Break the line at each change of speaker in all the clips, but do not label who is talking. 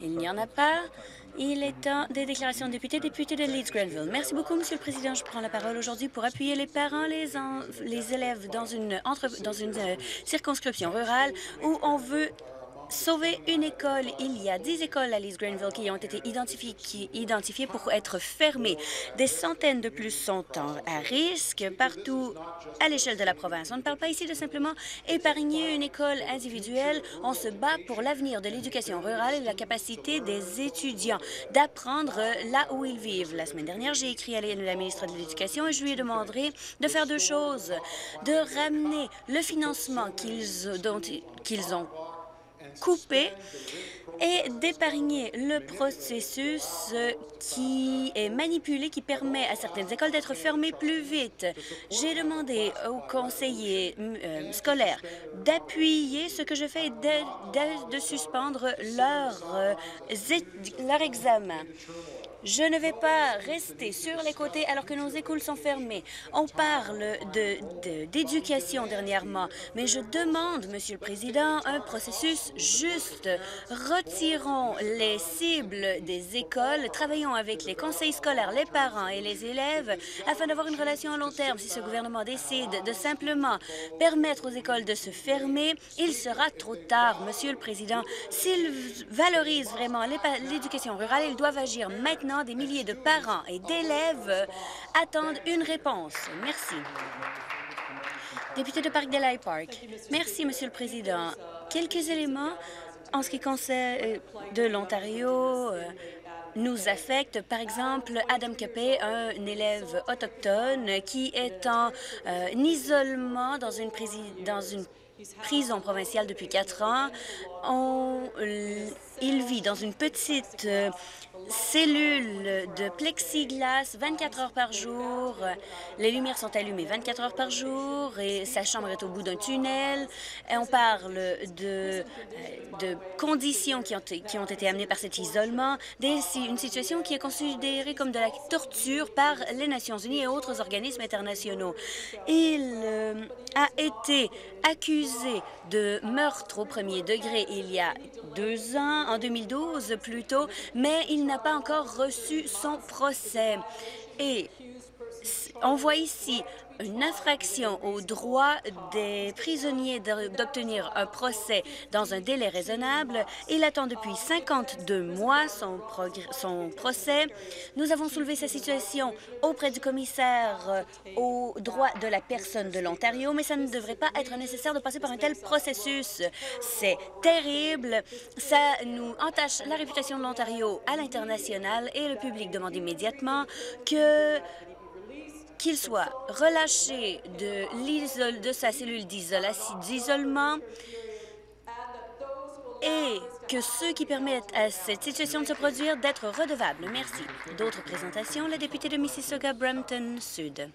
Il n'y en a pas. Il est temps des déclarations de députés, députés de Leeds-Grenville. Merci beaucoup, Monsieur le Président. Je prends la parole aujourd'hui pour appuyer les parents, les, élèves dans une, entre dans une euh, circonscription rurale où on veut sauver une école. Il y a dix écoles à Leeds Grenville qui ont été identifiées pour être fermées. Des centaines de plus sont à risque partout à l'échelle de la province. On ne parle pas ici de simplement épargner une école individuelle. On se bat pour l'avenir de l'éducation rurale et la capacité des étudiants d'apprendre là où ils vivent. La semaine dernière, j'ai écrit à la ministre de l'Éducation et je lui ai demandé de faire deux choses, de ramener le financement qu'ils ont couper et d'épargner le processus qui est manipulé, qui permet à certaines écoles d'être fermées plus vite. J'ai demandé aux conseillers euh, scolaires d'appuyer ce que je fais de, de, suspendre leur, euh, leur examen. Je ne vais pas rester sur les côtés alors que nos écoles sont fermées. On parle d'éducation de, dernièrement, mais je demande, Monsieur le Président, un processus juste. Retirons les cibles des écoles, travaillons avec les conseils scolaires, les parents et les élèves afin d'avoir une relation à long terme. Si ce gouvernement décide de simplement permettre aux écoles de se fermer, il sera trop tard, Monsieur le Président. S'ils valorisent vraiment l'éducation rurale, ils doivent agir maintenant des milliers de parents et d'élèves attendent une réponse. Merci. Député de Parkdale Park. Merci, Monsieur le Président. Quelques éléments en ce qui concerne euh, de l'Ontario euh, nous affectent. Par exemple, Adam Capé, un élève autochtone qui est en euh, isolement dans une, dans une prison provinciale depuis quatre ans. Il vit dans une petite cellules de plexiglas 24 heures par jour. Les lumières sont allumées 24 heures par jour et sa chambre est au bout d'un tunnel. On parle de, euh, conditions qui ont, qui ont été amenées par cet isolement, des, une situation qui est considérée comme de la torture par les Nations unies et autres organismes internationaux. Il euh, a été accusé de meurtre au premier degré il y a deux ans, en 2012 plutôt, mais il n'a pas encore reçu son procès. Et on voit ici une infraction au droit des prisonniers d'obtenir un procès dans un délai raisonnable. Il attend depuis 52 mois son, procès. Nous avons soulevé sa situation auprès du commissaire euh, aux droits de la personne de l'Ontario, mais ça ne devrait pas être nécessaire de passer par un tel processus. C'est terrible. Ça nous entache la réputation de l'Ontario à l'international et le public demande immédiatement que qu'il soit relâché de, de sa cellule d'isolement et que ceux qui permettent à cette situation de se produire d'être redevables. Merci. D'autres présentations, la députée de Mississauga-Brampton Sud.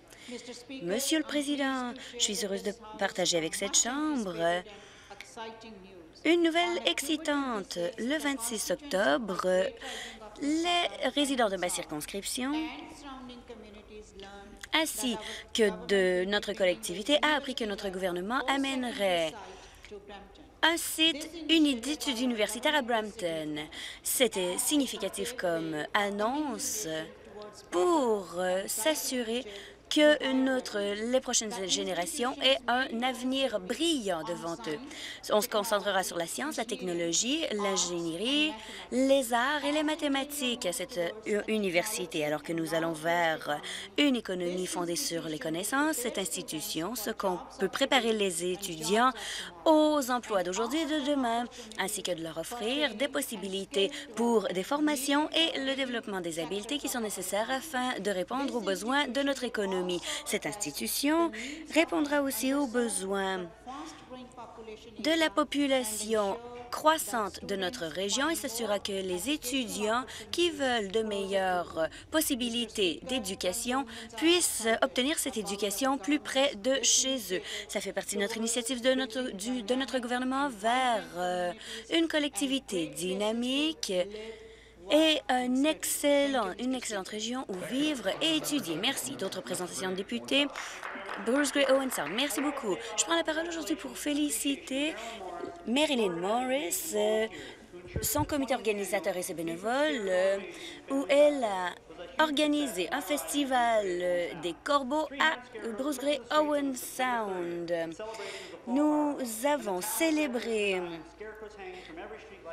Monsieur le Président, je suis heureuse de partager avec cette Chambre une nouvelle excitante. Le 26 octobre, les résidents de ma circonscription ainsi que de notre collectivité, a appris que notre gouvernement amènerait un site, une d'études universitaires à Brampton. C'était significatif comme annonce pour s'assurer que notre, les prochaines générations aient un avenir brillant devant eux. On se concentrera sur la science, la technologie, l'ingénierie, les arts et les mathématiques à cette université. Alors que nous allons vers une économie fondée sur les connaissances, cette institution, ce qu'on peut préparer les étudiants aux emplois d'aujourd'hui et de demain, ainsi que de leur offrir des possibilités pour des formations et le développement des habiletés qui sont nécessaires afin de répondre aux besoins de notre économie. Cette institution répondra aussi aux besoins de la population croissante de notre région et s'assurera que les étudiants qui veulent de meilleures possibilités d'éducation puissent obtenir cette éducation plus près de chez eux. Ça fait partie de notre initiative de notre, de notre gouvernement vers euh, une collectivité dynamique et un excellent, une excellente région où vivre et étudier. Merci. D'autres présentations de députés. Bruce Gray Owen Sound. Merci beaucoup. Je prends la parole aujourd'hui pour féliciter Marilyn Morris, euh, son comité organisateur et ses bénévoles, euh, où elle a organisé un festival des corbeaux à Bruce Gray Owen Sound. Nous avons célébré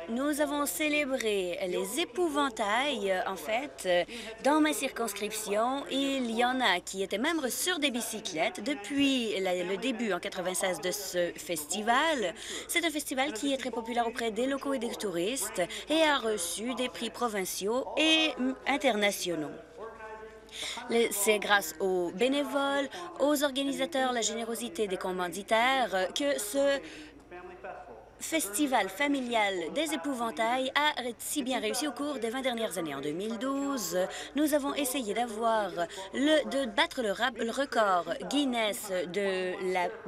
nous avons célébré les épouvantails, en fait, dans ma circonscription. Il y en a qui étaient même sur des bicyclettes depuis le début en 96 de ce festival. C'est un festival qui est très populaire auprès des locaux et des touristes et a reçu des prix provinciaux et internationaux. C'est grâce aux bénévoles, aux organisateurs, la générosité des commanditaires que ce festival familial des épouvantails a si bien réussi au cours des 20 dernières années. En 2012, nous avons essayé d'avoir le de battre le, record Guinness de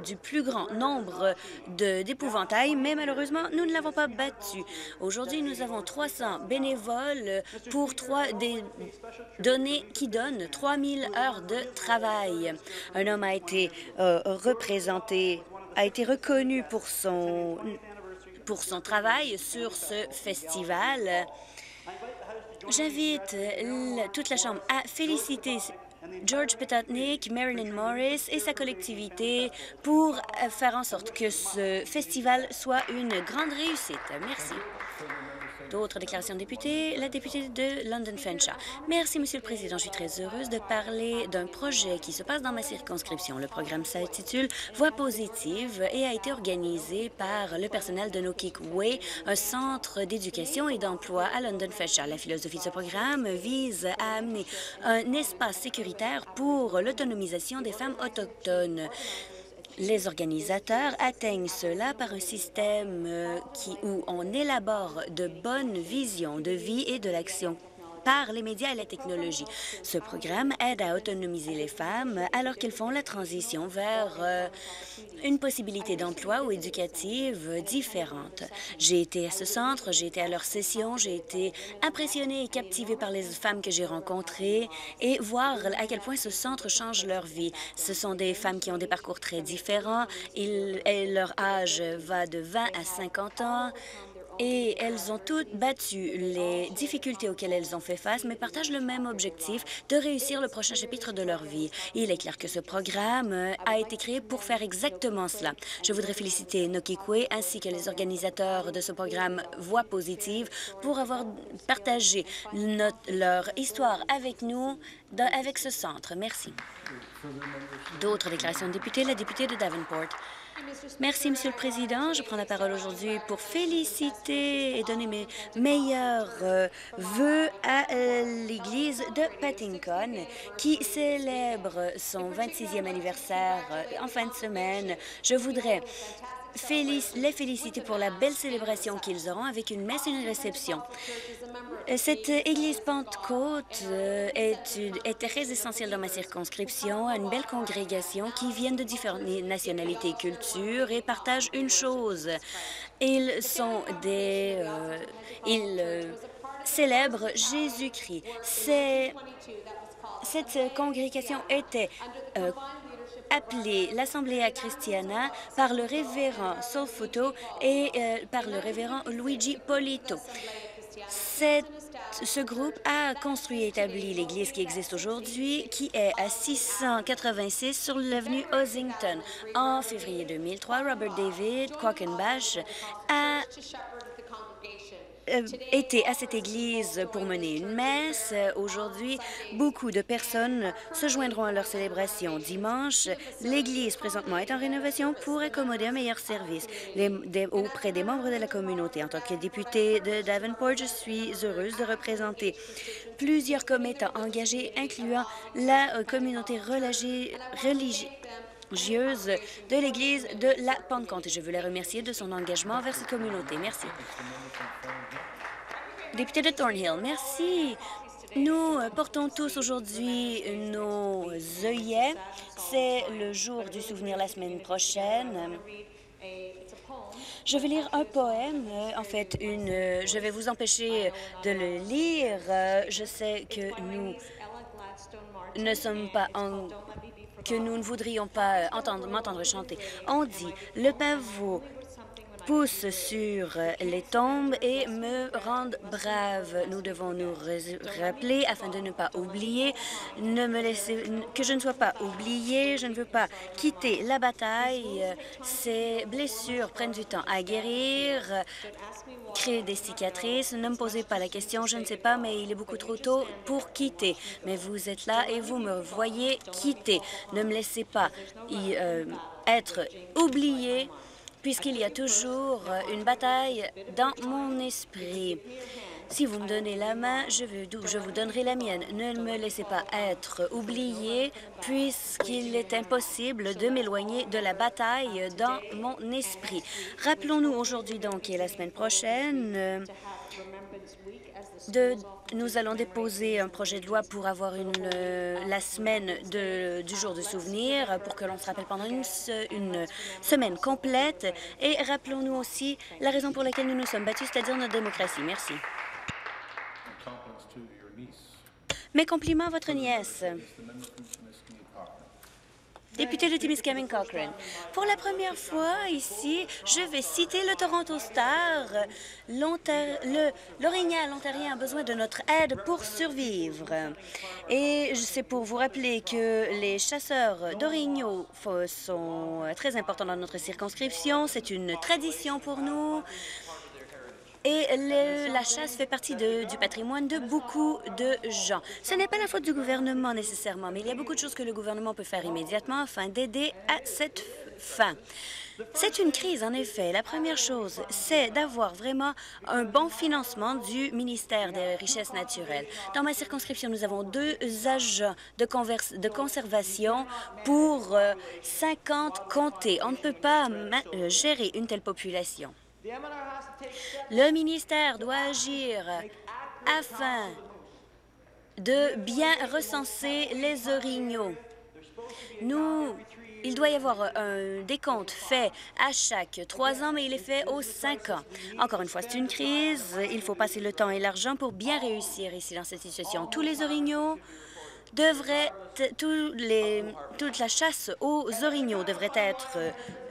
du plus grand nombre d'épouvantails, mais malheureusement, nous ne l'avons pas battu. Aujourd'hui, nous avons 300 bénévoles pour trois des données qui donnent 3000 heures de travail. Un homme a été euh, représenté a été reconnu pour son pour son travail sur ce festival. J'invite toute la Chambre à féliciter George Petotnik, Marilyn Morris et sa collectivité pour faire en sorte que ce festival soit une grande réussite. Merci. D'autres déclarations de députés, la députée de London Fenshaw. Merci, Monsieur le Président. Je suis très heureuse de parler d'un projet qui se passe dans ma circonscription. Le programme s'intitule Voix positive et a été organisé par le personnel de No Kick Way, un centre d'éducation et d'emploi à London Fenshaw. La philosophie de ce programme vise à amener un espace sécuritaire pour l'autonomisation des femmes autochtones. Les organisateurs atteignent cela par un système euh, qui, où on élabore de bonnes visions de vie et de l'action par les médias et la technologie. Ce programme aide à autonomiser les femmes alors qu'elles font la transition vers euh, une possibilité d'emploi ou éducative différente. J'ai été à ce centre, j'ai été à leur session, j'ai été impressionnée et captivée par les femmes que j'ai rencontrées et voir à quel point ce centre change leur vie. Ce sont des femmes qui ont des parcours très différents. Leur âge va de 20 à 50 ans et elles ont toutes battu les difficultés auxquelles elles ont fait face, mais partagent le même objectif de réussir le prochain chapitre de leur vie. Il est clair que ce programme euh, a été créé pour faire exactement cela. Je voudrais féliciter Nokikwe ainsi que les organisateurs de ce programme Voix positive pour avoir partagé leur histoire avec nous, avec ce centre. Merci. D'autres déclarations de députés, la députée de Davenport. Merci, Monsieur le Président. Je prends la parole aujourd'hui pour féliciter et donner mes meilleurs euh, vœux à euh, l'Église de Paddington, qui célèbre son 26e anniversaire euh, en fin de semaine. Je voudrais les féliciter pour la belle célébration qu'ils auront avec une messe et une réception. Cette église Pentecôte euh, est, très essentielle dans ma circonscription, une belle congrégation qui vient de différentes nationalités et cultures et partagent une chose. Ils sont des... Euh, ils euh, célèbrent Jésus-Christ. Cette congrégation était appelé l'Assemblée Christiana par le révérend Solfuto et euh, par le révérend Luigi Polito. ce groupe a construit et établi l'église qui existe aujourd'hui, qui est à 686 sur l'avenue Ossington. En février 2003, Robert David Quackenbash a été à cette église pour mener une messe. Aujourd'hui, beaucoup de personnes se joindront à leur célébration dimanche. L'église, présentement, est en rénovation pour accommoder un meilleur service auprès des membres de la communauté. En tant que députée de Davenport, je suis heureuse de représenter plusieurs commettants engagés, incluant la euh, communauté religieuse de l'Église de la Pentecôte. Je veux la remercier de son engagement vers cette communauté. Merci. Député de Thornhill, merci. Nous portons tous aujourd'hui nos œillets. C'est le jour du souvenir la semaine prochaine. Je vais lire un poème, en fait, une. Je vais vous empêcher de le lire. Je sais que nous ne sommes pas en que nous ne voudrions pas entendre m'entendre chanter. On dit le pavot poussent sur les tombes et me rendent brave. Nous devons nous rappeler, afin de ne pas oublier, ne me laisser, que je ne sois pas oublié. Je ne veux pas quitter la bataille. Ces blessures prennent du temps à guérir, créer des cicatrices. Ne me posez pas la question, je ne sais pas, mais il est beaucoup trop tôt pour quitter. Mais vous êtes là et vous me voyez quitter. Ne me laissez pas euh, être oublié puisqu'il y a toujours une bataille dans mon esprit. Si vous me donnez la main, je, vous donnerai la mienne. Ne me laissez pas être oublié, puisqu'il est impossible de m'éloigner de la bataille dans mon esprit. Rappelons-nous aujourd'hui, donc, et la semaine prochaine, de, nous allons déposer un projet de loi pour avoir une, la semaine du jour de souvenir, pour que l'on se rappelle pendant une, une semaine complète. Et rappelons-nous aussi la raison pour laquelle nous nous sommes battus, c'est-à-dire notre démocratie. Merci. Mes compliments à votre nièce. Député de Timiskaming Cochrane. Pour la première fois ici, je vais citer le Toronto Star. L'Orignal ontarien a besoin de notre aide pour survivre. Et c'est pour vous rappeler que les chasseurs d'orignaux sont très importants dans notre circonscription. C'est une tradition pour nous. Et la chasse fait partie du patrimoine de beaucoup de gens. Ce n'est pas la faute du gouvernement nécessairement, mais il y a beaucoup de choses que le gouvernement peut faire immédiatement afin d'aider à cette fin. C'est une crise, en effet. La première chose, c'est d'avoir vraiment un bon financement du ministère des Richesses naturelles. Dans ma circonscription, nous avons deux agents de, conservation pour 50 euh, comtés. On ne peut pas euh, gérer une telle population. Le ministère doit agir afin de bien recenser les orignaux. Nous, il doit y avoir un décompte fait à chaque trois ans, mais il est fait aux cinq ans. Encore une fois, c'est une crise. Il faut passer le temps et l'argent pour bien réussir ici dans cette situation. Tous les orignaux les, toute la chasse aux orignaux devrait être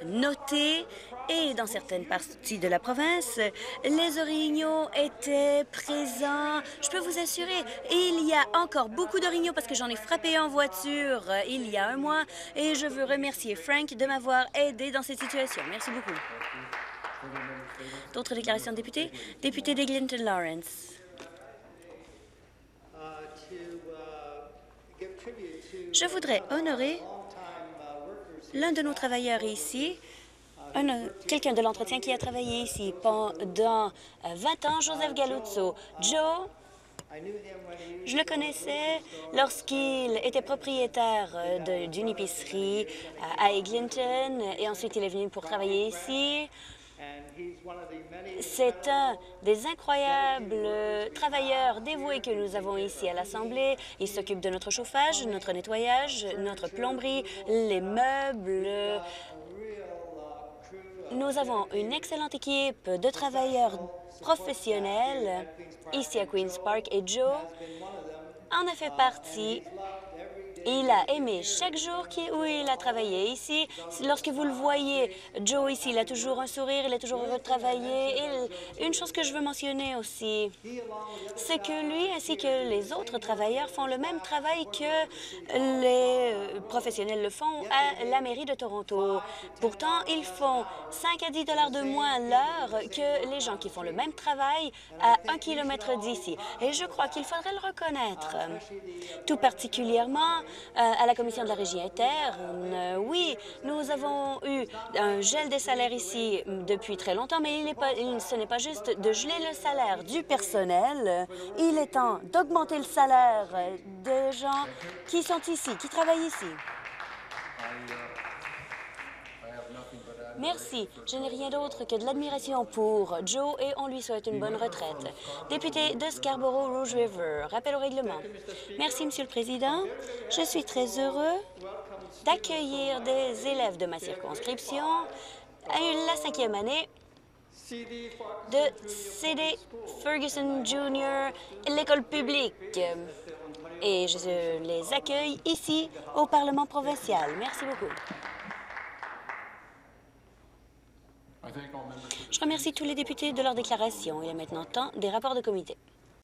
notée et dans certaines parties de la province, les orignaux étaient présents. Je peux vous assurer, il y a encore beaucoup d'orignaux parce que j'en ai frappé en voiture il y a un mois et je veux remercier Frank de m'avoir aidé dans cette situation. Merci beaucoup. D'autres déclarations de députés? Député d'Eglinton Lawrence. Je voudrais honorer l'un de nos travailleurs ici, quelqu'un de l'entretien qui a travaillé ici pendant 20 ans, Joseph Galuzzo. Joe, je le connaissais lorsqu'il était propriétaire d'une épicerie à Eglinton et ensuite il est venu pour travailler ici. C'est un des incroyables travailleurs dévoués que nous avons ici à l'Assemblée. Il s'occupe de notre chauffage, notre nettoyage, notre plomberie, les meubles. Nous avons une excellente équipe de travailleurs professionnels ici à Queen's Park et Joe en a fait partie il a aimé chaque jour où il a travaillé ici. Lorsque vous le voyez, Joe ici, il a toujours un sourire, il est toujours heureux de travailler. Une chose que je veux mentionner aussi, c'est que lui ainsi que les autres travailleurs font le même travail que les professionnels le font à la mairie de Toronto. Pourtant, ils font 5 à 10 dollars de moins l'heure que les gens qui font le même travail à un kilomètre d'ici. Et je crois qu'il faudrait le reconnaître. Tout particulièrement à la Commission de la Régie interne. Euh, oui, nous avons eu un gel des salaires ici depuis très longtemps, mais ce n'est pas juste de geler le salaire du personnel. Il est temps d'augmenter le salaire des gens qui sont ici, qui travaillent ici. Merci. Je n'ai rien d'autre que de l'admiration pour Joe et on lui souhaite une bonne retraite. Député de Scarborough-Rouge River, rappel au règlement. Merci, Monsieur le Président. Je suis très heureux d'accueillir des élèves de ma circonscription à la cinquième année de C.D. Ferguson Jr., l'école publique. Et je les accueille ici au Parlement provincial. Merci beaucoup. Je remercie tous les députés de leur déclaration. Il est maintenant temps des rapports de comité.